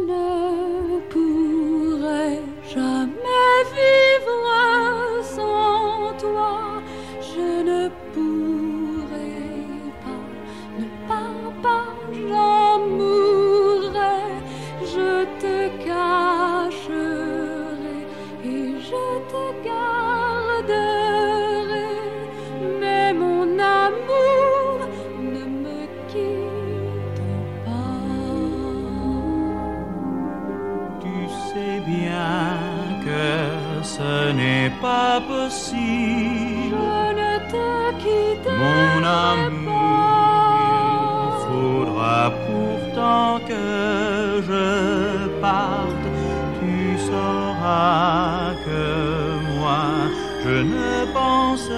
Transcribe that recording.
ne pourrai jamais vivre sans toi. Je ne pourrai pas, ne pars pas, j'en mourrai. Je te cacherai et je te garderai. Bien que ce n'est pas possible. Je ne te quitterai Mon amour, il faudra pourtant que je parte. Tu sauras que moi, je ne pense